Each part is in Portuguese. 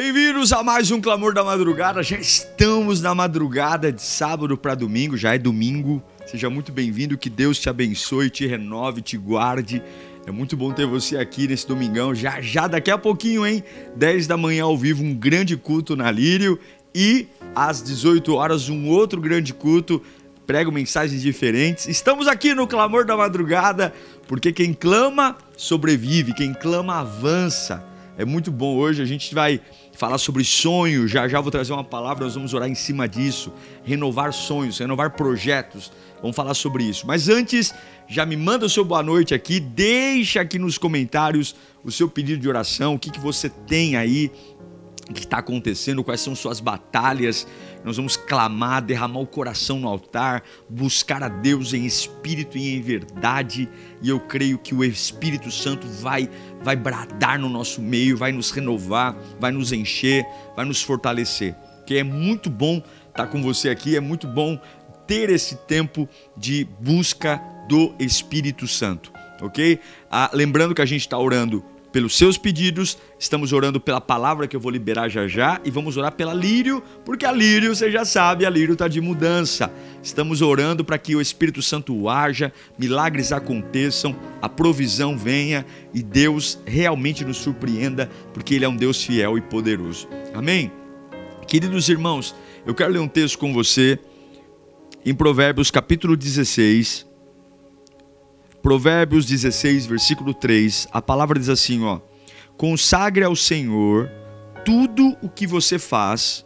Bem-vindos a mais um Clamor da Madrugada. Já estamos na madrugada de sábado para domingo, já é domingo. Seja muito bem-vindo, que Deus te abençoe, te renove, te guarde. É muito bom ter você aqui nesse domingão. Já já daqui a pouquinho, hein? 10 da manhã ao vivo, um grande culto na Lírio e às 18 horas um outro grande culto. Prego mensagens diferentes. Estamos aqui no Clamor da Madrugada, porque quem clama sobrevive, quem clama avança. É muito bom hoje, a gente vai falar sobre sonhos. Já já vou trazer uma palavra, nós vamos orar em cima disso. Renovar sonhos, renovar projetos. Vamos falar sobre isso. Mas antes, já me manda o seu boa noite aqui, deixa aqui nos comentários o seu pedido de oração, o que, que você tem aí o que está acontecendo, quais são suas batalhas. Nós vamos clamar, derramar o coração no altar, buscar a Deus em espírito e em verdade. E eu creio que o Espírito Santo vai vai bradar no nosso meio, vai nos renovar, vai nos encher, vai nos fortalecer. Que é muito bom estar tá com você aqui, é muito bom ter esse tempo de busca do Espírito Santo, ok? Ah, lembrando que a gente está orando pelos seus pedidos, estamos orando pela palavra que eu vou liberar já já e vamos orar pela Lírio, porque a Lírio, você já sabe, a Lírio está de mudança. Estamos orando para que o Espírito Santo haja, milagres aconteçam, a provisão venha e Deus realmente nos surpreenda, porque Ele é um Deus fiel e poderoso. Amém? Queridos irmãos, eu quero ler um texto com você em Provérbios capítulo 16, Provérbios 16, versículo 3, a palavra diz assim, ó: Consagre ao Senhor tudo o que você faz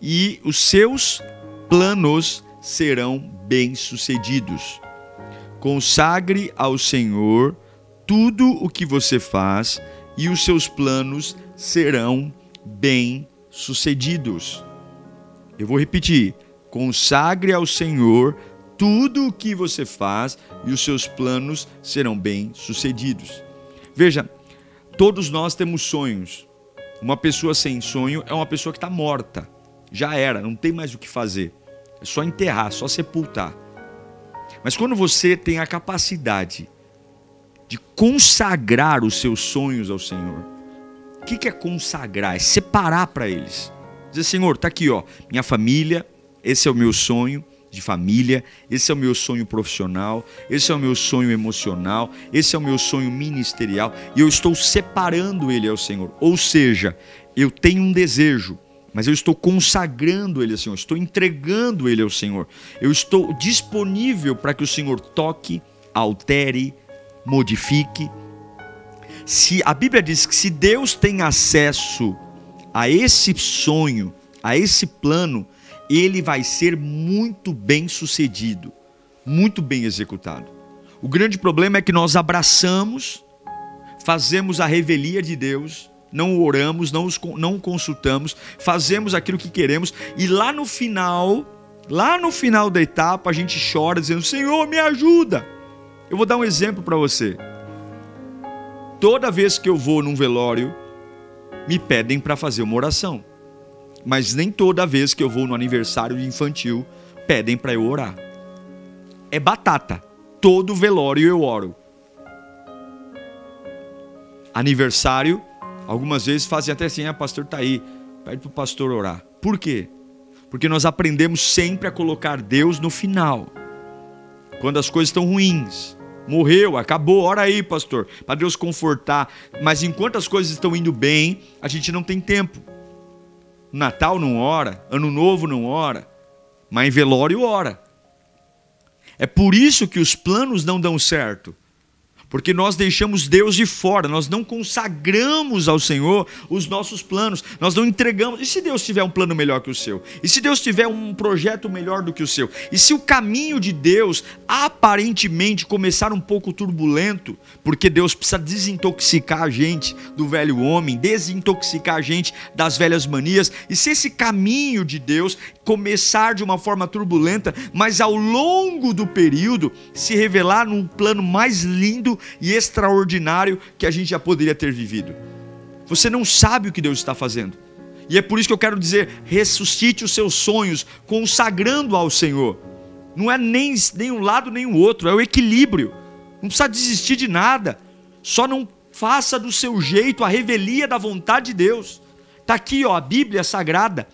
e os seus planos serão bem-sucedidos. Consagre ao Senhor tudo o que você faz e os seus planos serão bem-sucedidos. Eu vou repetir: consagre ao Senhor tudo o que você faz e os seus planos serão bem-sucedidos. Veja, todos nós temos sonhos. Uma pessoa sem sonho é uma pessoa que está morta. Já era, não tem mais o que fazer. É só enterrar, só sepultar. Mas quando você tem a capacidade de consagrar os seus sonhos ao Senhor, o que é consagrar? É separar para eles. Dizer, Senhor, está aqui, ó, minha família, esse é o meu sonho, de família, esse é o meu sonho profissional, esse é o meu sonho emocional, esse é o meu sonho ministerial, e eu estou separando ele ao Senhor. Ou seja, eu tenho um desejo, mas eu estou consagrando ele ao Senhor, estou entregando ele ao Senhor. Eu estou disponível para que o Senhor toque, altere, modifique. Se a Bíblia diz que se Deus tem acesso a esse sonho, a esse plano, ele vai ser muito bem sucedido, muito bem executado. O grande problema é que nós abraçamos, fazemos a revelia de Deus, não oramos, não, os, não consultamos, fazemos aquilo que queremos e lá no final, lá no final da etapa, a gente chora dizendo: Senhor, me ajuda. Eu vou dar um exemplo para você. Toda vez que eu vou num velório, me pedem para fazer uma oração mas nem toda vez que eu vou no aniversário infantil pedem para eu orar. É batata. Todo velório eu oro. Aniversário, algumas vezes fazem até assim, ah, pastor tá aí, pede para o pastor orar. Por quê? Porque nós aprendemos sempre a colocar Deus no final. Quando as coisas estão ruins, morreu, acabou, ora aí, pastor, para Deus confortar. Mas enquanto as coisas estão indo bem, a gente não tem tempo. Natal não ora, Ano Novo não ora, mas em velório ora. É por isso que os planos não dão certo porque nós deixamos Deus de fora, nós não consagramos ao Senhor os nossos planos, nós não entregamos. E se Deus tiver um plano melhor que o seu? E se Deus tiver um projeto melhor do que o seu? E se o caminho de Deus aparentemente começar um pouco turbulento, porque Deus precisa desintoxicar a gente do velho homem, desintoxicar a gente das velhas manias, e se esse caminho de Deus começar de uma forma turbulenta, mas ao longo do período se revelar num plano mais lindo e extraordinário que a gente já poderia ter vivido. Você não sabe o que Deus está fazendo. E é por isso que eu quero dizer: ressuscite os seus sonhos, consagrando ao Senhor. Não é nem, nem um lado nem o outro, é o equilíbrio. Não precisa desistir de nada. Só não faça do seu jeito a revelia da vontade de Deus. Está aqui, ó, a Bíblia Sagrada.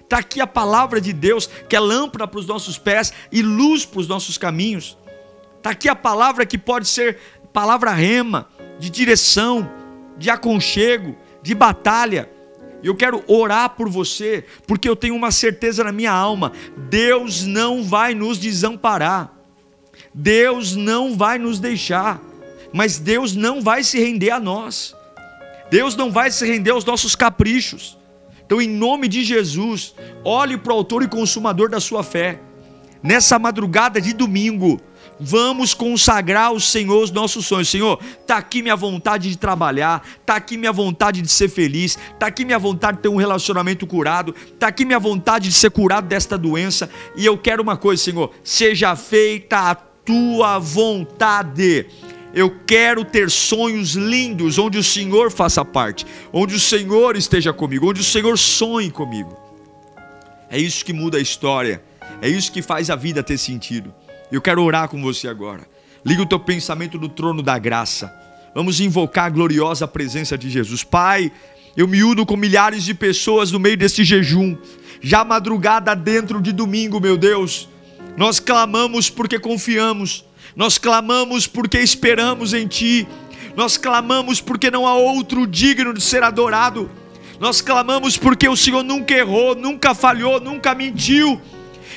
Está aqui a palavra de Deus, que é lâmpada para os nossos pés e luz para os nossos caminhos. Está aqui a palavra que pode ser palavra rema, de direção, de aconchego, de batalha. Eu quero orar por você, porque eu tenho uma certeza na minha alma: Deus não vai nos desamparar, Deus não vai nos deixar, mas Deus não vai se render a nós, Deus não vai se render aos nossos caprichos. Então, em nome de Jesus, olhe para o autor e consumador da sua fé. Nessa madrugada de domingo, vamos consagrar ao Senhor os nossos sonhos. Senhor, está aqui minha vontade de trabalhar, está aqui minha vontade de ser feliz, está aqui minha vontade de ter um relacionamento curado, está aqui minha vontade de ser curado desta doença. E eu quero uma coisa, Senhor: seja feita a tua vontade. Eu quero ter sonhos lindos onde o Senhor faça parte, onde o Senhor esteja comigo, onde o Senhor sonhe comigo. É isso que muda a história, é isso que faz a vida ter sentido. Eu quero orar com você agora. Liga o teu pensamento no trono da graça. Vamos invocar a gloriosa presença de Jesus. Pai, eu me uno com milhares de pessoas no meio desse jejum, já madrugada dentro de domingo, meu Deus. Nós clamamos porque confiamos nós clamamos porque esperamos em Ti, nós clamamos porque não há outro digno de ser adorado, nós clamamos porque o Senhor nunca errou, nunca falhou, nunca mentiu.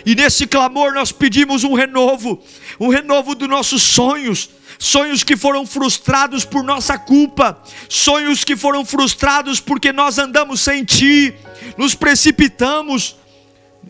E nesse clamor nós pedimos um renovo, um renovo dos nossos sonhos, sonhos que foram frustrados por nossa culpa, sonhos que foram frustrados porque nós andamos sem Ti, nos precipitamos,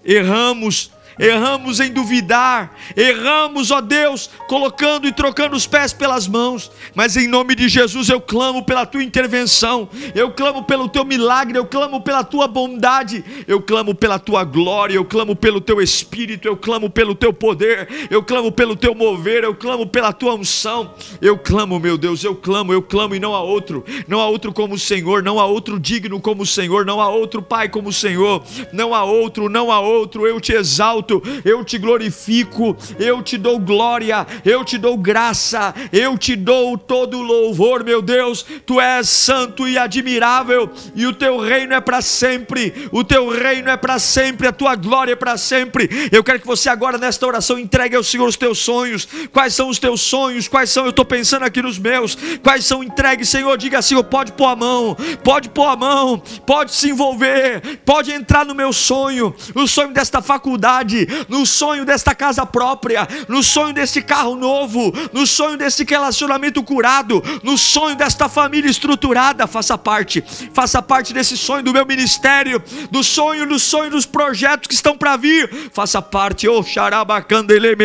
erramos, erramos em duvidar, erramos, ó Deus, colocando e trocando os pés pelas mãos, mas em nome de Jesus eu clamo pela tua intervenção, eu clamo pelo teu milagre, eu clamo pela tua bondade, eu clamo pela tua glória, eu clamo pelo teu espírito, eu clamo pelo teu poder, eu clamo pelo teu mover, eu clamo pela tua unção, eu clamo, meu Deus, eu clamo, eu clamo e não há outro, não há outro como o Senhor, não há outro digno como o Senhor, não há outro Pai como o Senhor, não há outro, não há outro, eu te exalto exalto, eu te glorifico, eu te dou glória, eu te dou graça, eu te dou todo louvor, meu Deus. Tu és santo e admirável, e o teu reino é para sempre, o teu reino é para sempre, a tua glória é para sempre. Eu quero que você agora, nesta oração, entregue ao Senhor os teus sonhos. Quais são os teus sonhos? Quais são? Eu estou pensando aqui nos meus. Quais são? Entregue, Senhor. Diga assim: pode pôr a mão, pode pôr a mão, pode se envolver, pode entrar no meu sonho, o sonho desta faculdade no sonho desta casa própria, no sonho desse carro novo, no sonho desse relacionamento curado, no sonho desta família estruturada. Faça parte, faça parte desse sonho do meu ministério, do sonho, do sonho dos projetos que estão para vir. Faça parte, oh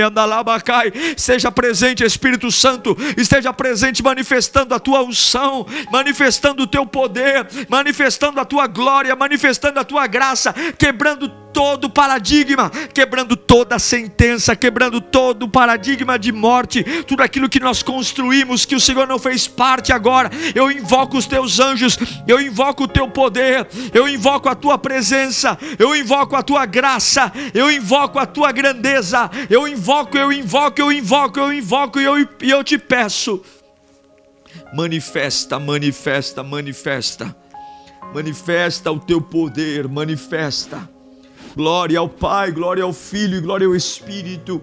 andalabacai. Seja presente, Espírito Santo, esteja presente manifestando a tua unção, manifestando o teu poder, manifestando a tua glória, manifestando a tua graça, quebrando todo paradigma, quebrando toda sentença, quebrando todo paradigma de morte, tudo aquilo que nós construímos, que o Senhor não fez parte agora. Eu invoco os teus anjos, eu invoco o teu poder, eu invoco a tua presença, eu invoco a tua graça, eu invoco a tua grandeza, eu invoco, eu invoco, eu invoco, eu invoco e eu, e eu te peço. Manifesta, manifesta, manifesta. Manifesta o teu poder, manifesta Glória ao Pai, glória ao Filho e glória ao Espírito.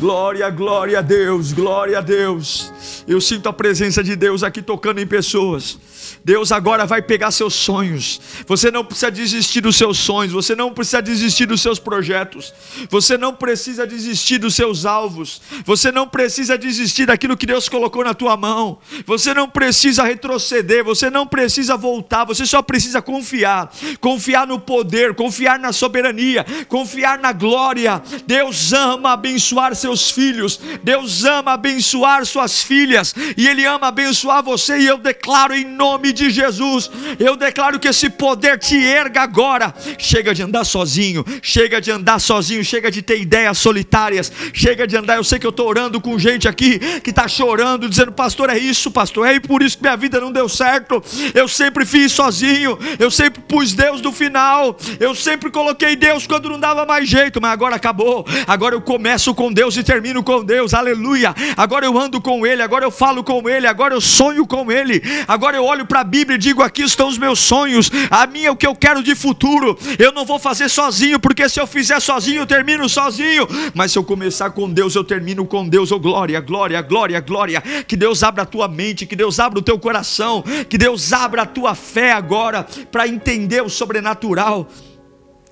Glória, glória a Deus, glória a Deus. Eu sinto a presença de Deus aqui tocando em pessoas. Deus agora vai pegar seus sonhos. Você não precisa desistir dos seus sonhos, você não precisa desistir dos seus projetos, você não precisa desistir dos seus alvos, você não precisa desistir daquilo que Deus colocou na tua mão, você não precisa retroceder, você não precisa voltar, você só precisa confiar, confiar no poder, confiar na soberania, confiar na glória. Deus ama abençoar seus filhos, Deus ama abençoar suas filhas, e Ele ama abençoar você, e eu declaro em nome de Jesus, eu declaro que esse poder te erga agora. Chega de andar sozinho, chega de andar sozinho, chega de ter ideias solitárias, chega de andar. Eu sei que eu estou orando com gente aqui que está chorando, dizendo: Pastor, é isso, pastor, é por isso que minha vida não deu certo. Eu sempre fiz sozinho, eu sempre pus Deus no final, eu sempre coloquei Deus quando não dava mais jeito, mas agora acabou. Agora eu começo com Deus e termino com Deus, aleluia. Agora eu ando com Ele, agora eu falo com Ele, agora eu sonho com Ele, agora eu olho olho para a Bíblia e digo: aqui estão os meus sonhos, a minha é o que eu quero de futuro. Eu não vou fazer sozinho, porque se eu fizer sozinho, eu termino sozinho. Mas se eu começar com Deus, eu termino com Deus. Oh, glória, glória, glória, glória. Que Deus abra a tua mente, que Deus abra o teu coração, que Deus abra a tua fé agora para entender o sobrenatural.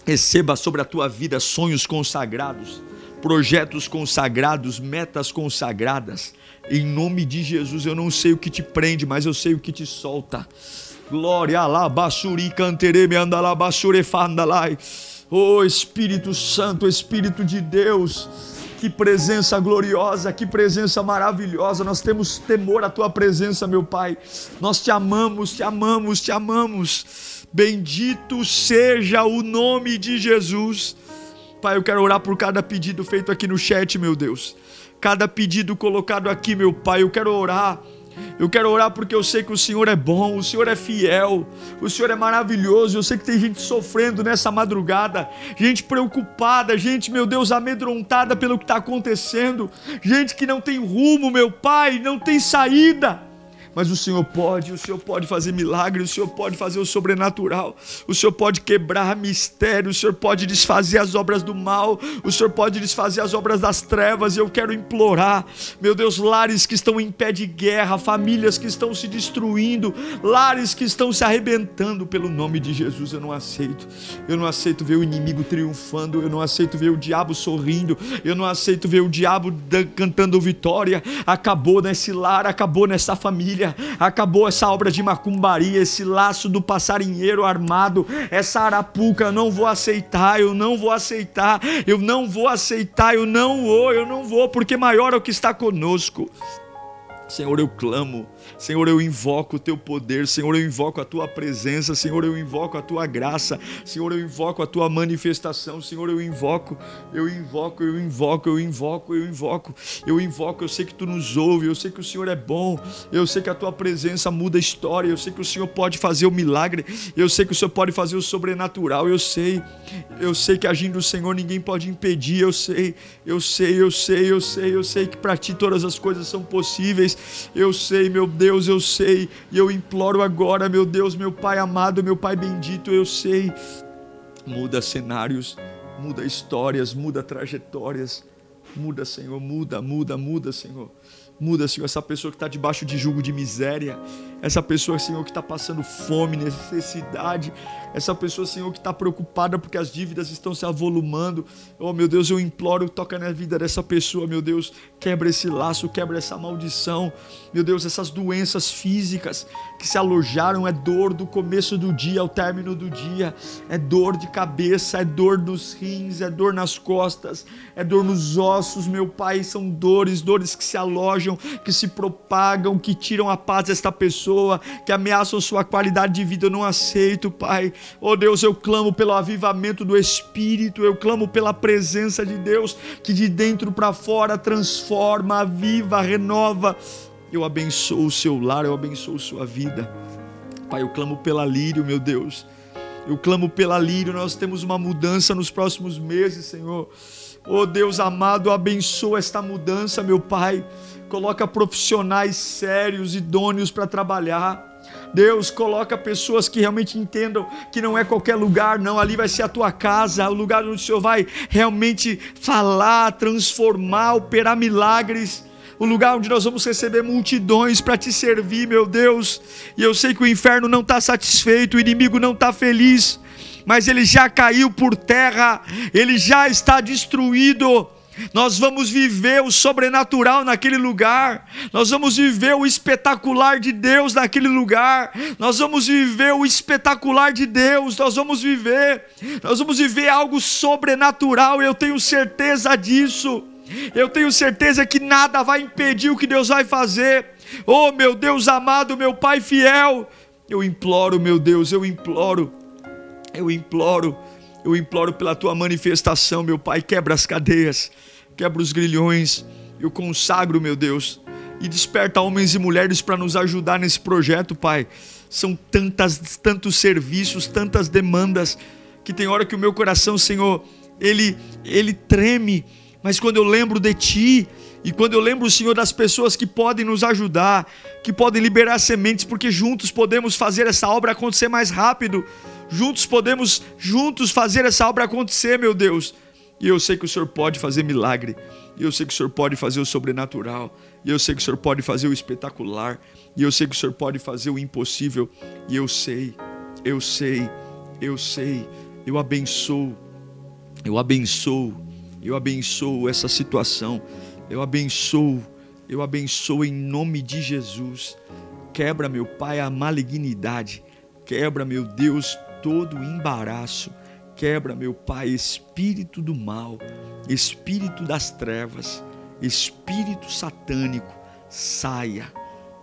Receba sobre a tua vida sonhos consagrados, projetos consagrados, metas consagradas. Em nome de Jesus, eu não sei o que te prende, mas eu sei o que te solta. Glória lá, basuri cantereme andalá, basure fandalai. Oh Espírito Santo, Espírito de Deus, que presença gloriosa, que presença maravilhosa. Nós temos temor à tua presença, meu Pai. Nós te amamos, te amamos, te amamos. Bendito seja o nome de Jesus. Pai, eu quero orar por cada pedido feito aqui no chat, meu Deus. Cada pedido colocado aqui, meu Pai, eu quero orar. Eu quero orar porque eu sei que o Senhor é bom, o Senhor é fiel, o Senhor é maravilhoso. Eu sei que tem gente sofrendo nessa madrugada, gente preocupada, gente, meu Deus, amedrontada pelo que está acontecendo, gente que não tem rumo, meu Pai, não tem saída mas o Senhor pode, o Senhor pode fazer milagre, o Senhor pode fazer o sobrenatural, o Senhor pode quebrar mistério, o Senhor pode desfazer as obras do mal, o Senhor pode desfazer as obras das trevas, eu quero implorar, meu Deus, lares que estão em pé de guerra, famílias que estão se destruindo, lares que estão se arrebentando pelo nome de Jesus, eu não aceito, eu não aceito ver o inimigo triunfando, eu não aceito ver o diabo sorrindo, eu não aceito ver o diabo cantando vitória, acabou nesse lar, acabou nessa família Acabou essa obra de macumbaria, esse laço do passarinheiro armado, essa arapuca. Eu não vou aceitar, eu não vou aceitar, eu não vou aceitar, eu não vou, eu não vou, porque maior é o que está conosco. Senhor, eu clamo Senhor, eu invoco o teu poder, Senhor, eu invoco a tua presença, Senhor, eu invoco a tua graça, Senhor, eu invoco a tua manifestação, Senhor, eu invoco, eu invoco, eu invoco, eu invoco, eu invoco, eu invoco, eu sei que tu nos ouve, eu sei que o Senhor é bom, eu sei que a tua presença muda a história, eu sei que o Senhor pode fazer o milagre, eu sei que o Senhor pode fazer o sobrenatural, eu sei, eu sei que agindo o Senhor ninguém pode impedir, eu sei, eu sei, eu sei, eu sei, eu sei que para ti todas as coisas são possíveis, eu sei, meu Deus, eu sei, e eu imploro agora, meu Deus, meu Pai amado, meu Pai bendito, eu sei. Muda cenários, muda histórias, muda trajetórias. Muda, Senhor, muda, muda, muda, Senhor. Muda, Senhor, essa pessoa que está debaixo de julgo de miséria, essa pessoa, Senhor, que está passando fome, necessidade, essa pessoa, Senhor, que está preocupada porque as dívidas estão se avolumando. Oh, meu Deus, eu imploro, toca na vida dessa pessoa, meu Deus, quebra esse laço, quebra essa maldição. Meu Deus, essas doenças físicas que se alojaram é dor do começo do dia ao término do dia, é dor de cabeça, é dor nos rins, é dor nas costas, é dor nos ossos, meu Pai, são dores, dores que se alojam, que se propagam, que tiram a paz desta pessoa, que ameaçam sua qualidade de vida. Eu não aceito, Pai. Oh Deus, eu clamo pelo avivamento do Espírito, eu clamo pela presença de Deus que de dentro para fora transforma, aviva, renova. Eu abençoo o seu lar, eu abençoo sua vida. Pai, eu clamo pela Lírio, meu Deus. Eu clamo pela Lírio, nós temos uma mudança nos próximos meses, Senhor. Oh Deus amado, abençoa esta mudança, meu Pai. Coloca profissionais sérios, idôneos para trabalhar. Deus coloca pessoas que realmente entendam que não é qualquer lugar, não. Ali vai ser a tua casa, o lugar onde o Senhor vai realmente falar, transformar, operar milagres. O lugar onde nós vamos receber multidões para te servir, meu Deus. E eu sei que o inferno não está satisfeito, o inimigo não está feliz, mas ele já caiu por terra, ele já está destruído nós vamos viver o sobrenatural naquele lugar, nós vamos viver o espetacular de Deus naquele lugar, nós vamos viver o espetacular de Deus, nós vamos viver, nós vamos viver algo sobrenatural, eu tenho certeza disso, eu tenho certeza que nada vai impedir o que Deus vai fazer, oh meu Deus amado, meu Pai fiel, eu imploro, meu Deus, eu imploro, eu imploro eu imploro pela tua manifestação, meu Pai, quebra as cadeias, quebra os grilhões. Eu consagro, meu Deus, e desperta homens e mulheres para nos ajudar nesse projeto, Pai. São tantas, tantos serviços, tantas demandas, que tem hora que o meu coração, Senhor, ele, ele treme mas quando eu lembro de Ti, e quando eu lembro, Senhor, das pessoas que podem nos ajudar, que podem liberar sementes, porque juntos podemos fazer essa obra acontecer mais rápido, juntos podemos juntos fazer essa obra acontecer, meu Deus. E eu sei que o Senhor pode fazer milagre, e eu sei que o Senhor pode fazer o sobrenatural, e eu sei que o Senhor pode fazer o espetacular, e eu sei que o Senhor pode fazer o impossível, e eu sei, eu sei, eu sei, eu abençoo, eu abençoo, eu abençoo essa situação eu abençoo, eu abençoo em nome de Jesus. Quebra, meu Pai, a malignidade. Quebra, meu Deus, todo o embaraço. Quebra, meu Pai, espírito do mal, espírito das trevas, espírito satânico. Saia,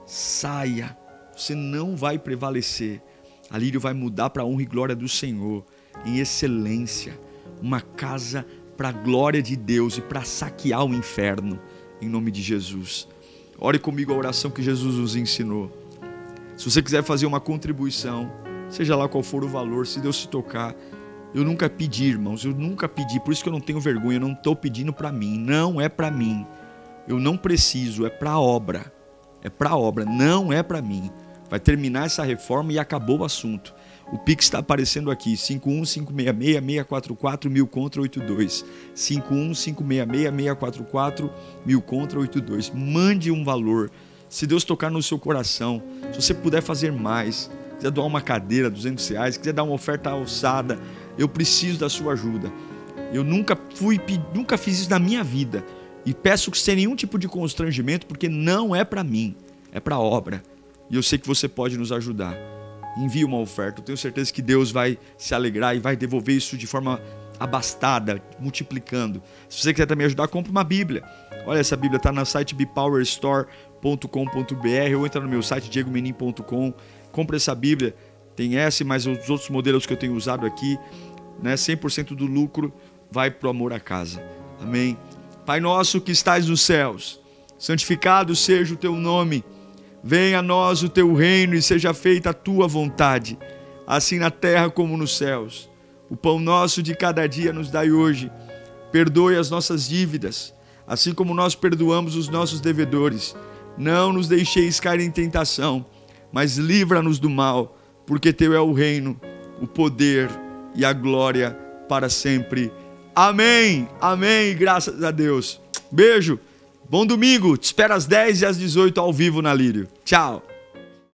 saia. Você não vai prevalecer. A Lírio vai mudar para a honra e glória do Senhor, em excelência. Uma casa para a glória de Deus e para saquear o inferno, em nome de Jesus. Ore comigo a oração que Jesus nos ensinou. Se você quiser fazer uma contribuição, seja lá qual for o valor, se Deus se tocar, eu nunca pedi, irmãos, eu nunca pedi, por isso que eu não tenho vergonha, eu não estou pedindo para mim, não é para mim. Eu não preciso, é para a obra. É para a obra, não é para mim. Vai terminar essa reforma e acabou o assunto. O Pix está aparecendo aqui, 51566-644 mil contra 82. 51566-644 mil contra 82. Mande um valor. Se Deus tocar no seu coração, se você puder fazer mais, quiser doar uma cadeira, 200 reais, quiser dar uma oferta alçada, eu preciso da sua ajuda. Eu nunca fui, nunca fiz isso na minha vida. E peço que sem nenhum tipo de constrangimento, porque não é para mim, é para a obra. E eu sei que você pode nos ajudar envie uma oferta. Eu tenho certeza que Deus vai se alegrar e vai devolver isso de forma abastada, multiplicando. Se você quiser também ajudar, compre uma Bíblia. Olha, essa Bíblia está no site bepowerstore.com.br ou entra no meu site diegomenin.com. Compre essa Bíblia. Tem essa, mas os outros modelos que eu tenho usado aqui, né? 100% do lucro vai para o amor à casa. Amém. Pai nosso que estás nos céus, santificado seja o teu nome Venha a nós o teu reino e seja feita a tua vontade, assim na terra como nos céus. O pão nosso de cada dia nos dai hoje. Perdoe as nossas dívidas, assim como nós perdoamos os nossos devedores. Não nos deixeis cair em tentação, mas livra-nos do mal, porque teu é o reino, o poder e a glória para sempre. Amém. Amém. Graças a Deus. Beijo. Bom domingo, te espero às 10 e às 18 ao vivo na Lírio. Tchau.